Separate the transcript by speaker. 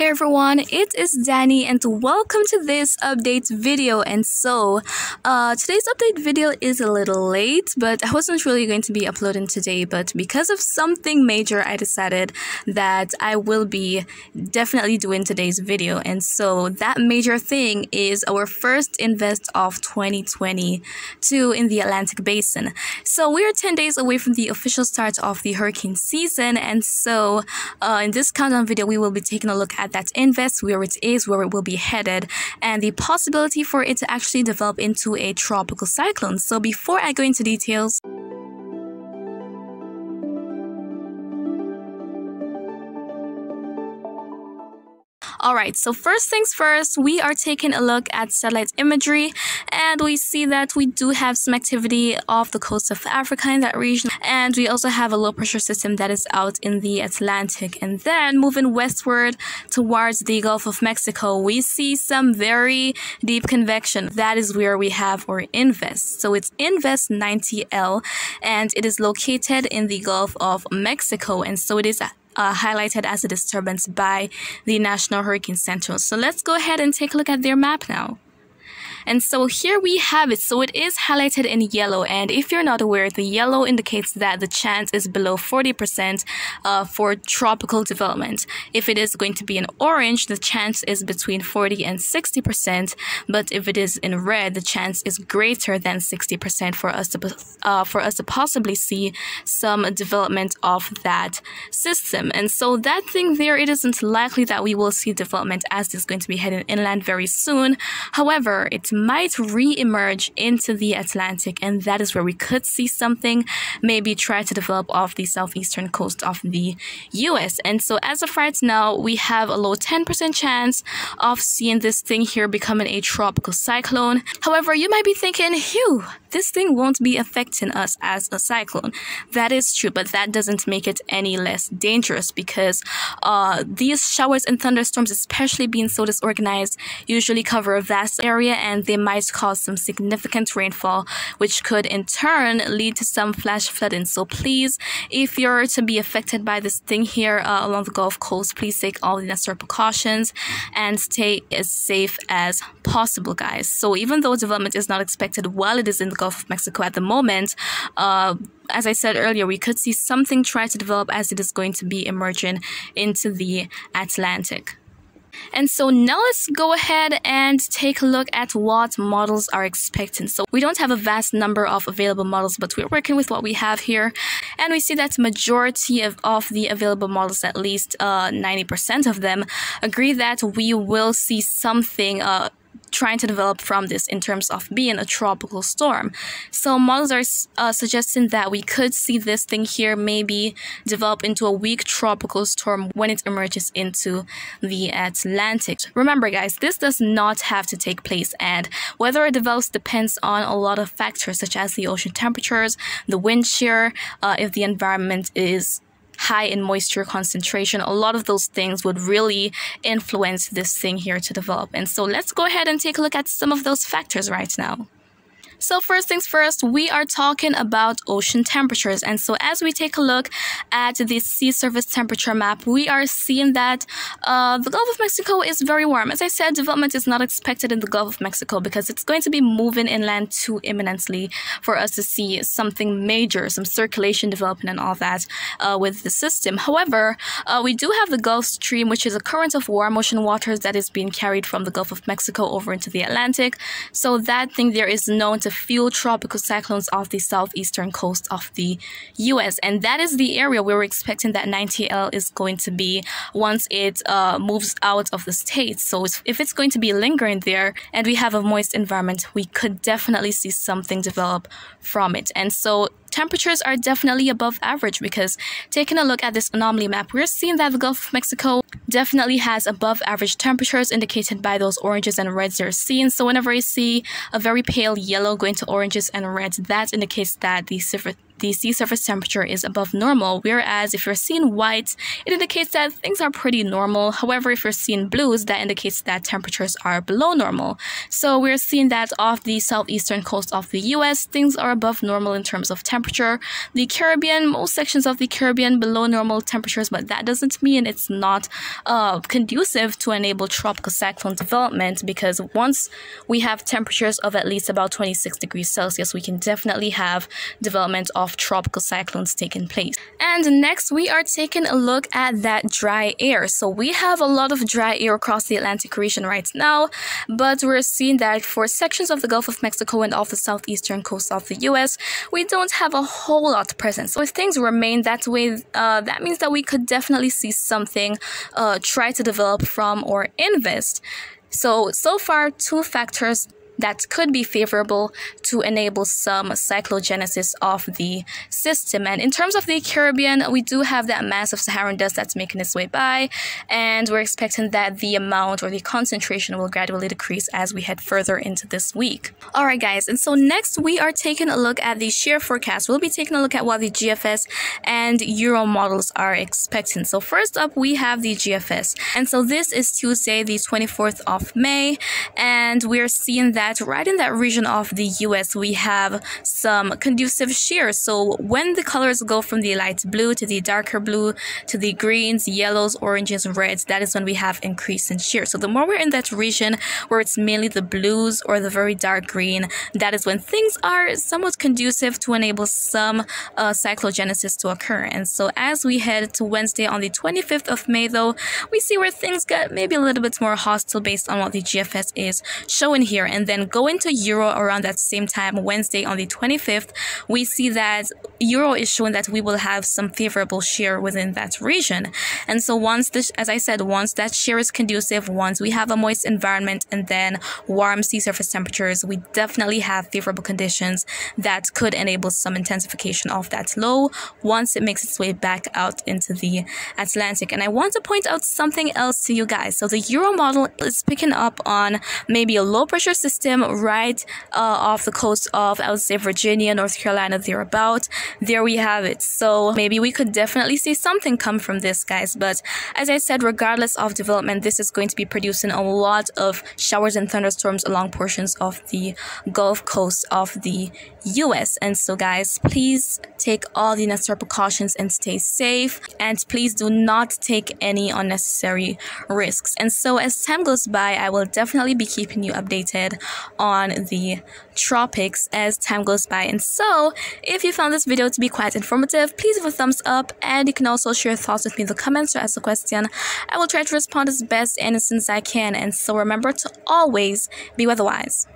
Speaker 1: Hey everyone, it is Danii and welcome to this update video. And so, uh, today's update video is a little late, but I wasn't really going to be uploading today. But because of something major, I decided that I will be definitely doing today's video. And so, that major thing is our first invest of 2022 in the Atlantic Basin. So, we are 10 days away from the official start of the hurricane season. And so, uh, in this countdown video, we will be taking a look at that invests where it is, where it will be headed, and the possibility for it to actually develop into a tropical cyclone. So before I go into details, Alright, so first things first, we are taking a look at satellite imagery and we see that we do have some activity off the coast of Africa in that region and we also have a low pressure system that is out in the Atlantic and then moving westward towards the Gulf of Mexico, we see some very deep convection. That is where we have our invest. So it's invest 90L and it is located in the Gulf of Mexico and so it is uh, highlighted as a disturbance by the National Hurricane Center. So let's go ahead and take a look at their map now. And so here we have it. So it is highlighted in yellow. And if you're not aware, the yellow indicates that the chance is below 40% uh, for tropical development. If it is going to be in orange, the chance is between 40 and 60%. But if it is in red, the chance is greater than 60% for us to uh, for us to possibly see some development of that system. And so that thing there, it isn't likely that we will see development as it's going to be heading inland very soon. However, might re-emerge into the Atlantic, and that is where we could see something maybe try to develop off the southeastern coast of the US. And so as of right now, we have a low 10% chance of seeing this thing here becoming a tropical cyclone. However, you might be thinking, Hugh, this thing won't be affecting us as a cyclone. That is true, but that doesn't make it any less dangerous because uh, these showers and thunderstorms, especially being so disorganized, usually cover a vast area and they might cause some significant rainfall, which could in turn lead to some flash flooding. So please, if you're to be affected by this thing here uh, along the Gulf Coast, please take all the necessary precautions and stay as safe as possible, guys. So even though development is not expected while it is in the Gulf of Mexico at the moment, uh, as I said earlier, we could see something try to develop as it is going to be emerging into the Atlantic. And so now let's go ahead and take a look at what models are expecting. So we don't have a vast number of available models, but we're working with what we have here. And we see that majority of, of the available models, at least 90% uh, of them, agree that we will see something uh, trying to develop from this in terms of being a tropical storm. So models are uh, suggesting that we could see this thing here maybe develop into a weak tropical storm when it emerges into the Atlantic. Remember guys, this does not have to take place and whether it develops depends on a lot of factors such as the ocean temperatures, the wind shear, uh, if the environment is high in moisture concentration, a lot of those things would really influence this thing here to develop. And so let's go ahead and take a look at some of those factors right now. So first things first, we are talking about ocean temperatures. And so as we take a look at the sea surface temperature map, we are seeing that uh, the Gulf of Mexico is very warm. As I said, development is not expected in the Gulf of Mexico because it's going to be moving inland too imminently for us to see something major, some circulation development and all that uh, with the system. However, uh, we do have the Gulf Stream, which is a current of warm ocean waters that is being carried from the Gulf of Mexico over into the Atlantic. So that thing there is known to few tropical cyclones off the southeastern coast of the US. And that is the area where we're expecting that 90L is going to be once it uh, moves out of the States. So if it's going to be lingering there and we have a moist environment, we could definitely see something develop from it. And so temperatures are definitely above average because taking a look at this anomaly map, we're seeing that the Gulf of Mexico definitely has above average temperatures indicated by those oranges and reds you're seeing. So whenever you see a very pale yellow going to oranges and reds, that indicates that the the sea surface temperature is above normal, whereas if you're seeing white, it indicates that things are pretty normal. However, if you're seeing blues, that indicates that temperatures are below normal. So we're seeing that off the southeastern coast of the US, things are above normal in terms of temperature. The Caribbean, most sections of the Caribbean below normal temperatures, but that doesn't mean it's not uh, conducive to enable tropical cyclone development because once we have temperatures of at least about 26 degrees Celsius, we can definitely have development of tropical cyclones taking place. And next, we are taking a look at that dry air. So we have a lot of dry air across the Atlantic region right now, but we're seeing that for sections of the Gulf of Mexico and off the southeastern coast of the US, we don't have a whole lot present. So if things remain that way, uh, that means that we could definitely see something uh, try to develop from or invest. So, so far, two factors that could be favorable to enable some cyclogenesis of the system. And in terms of the Caribbean, we do have that mass of Saharan dust that's making its way by, and we're expecting that the amount or the concentration will gradually decrease as we head further into this week. Alright guys, and so next we are taking a look at the shear forecast. We'll be taking a look at what the GFS and Euro models are expecting. So first up we have the GFS. And so this is Tuesday the 24th of May, and we're seeing that that right in that region of the US, we have some conducive shear. So when the colors go from the light blue to the darker blue to the greens, yellows, oranges, reds, that is when we have increase in shear. So the more we're in that region where it's mainly the blues or the very dark green, that is when things are somewhat conducive to enable some uh, cyclogenesis to occur. And so as we head to Wednesday on the 25th of May, though, we see where things get maybe a little bit more hostile based on what the GFS is showing here. And then going to Euro around that same time, Wednesday on the 25th, we see that Euro is showing that we will have some favorable shear within that region. And so once this, as I said, once that shear is conducive, once we have a moist environment and then warm sea surface temperatures, we definitely have favorable conditions that could enable some intensification of that low once it makes its way back out into the Atlantic. And I want to point out something else to you guys. So the Euro model is picking up on maybe a low pressure system right uh, off the coast of, I would say, Virginia, North Carolina, thereabout. There we have it. So maybe we could definitely see something come from this, guys. But as I said, regardless of development, this is going to be producing a lot of showers and thunderstorms along portions of the Gulf Coast of the US. And so, guys, please take all the necessary precautions and stay safe. And please do not take any unnecessary risks. And so, as time goes by, I will definitely be keeping you updated on the tropics as time goes by. And so, if you found this video to be quite informative, please give a thumbs up and you can also share your thoughts with me in the comments or ask a question. I will try to respond as best and as soon as I can. And so remember to always be weatherwise.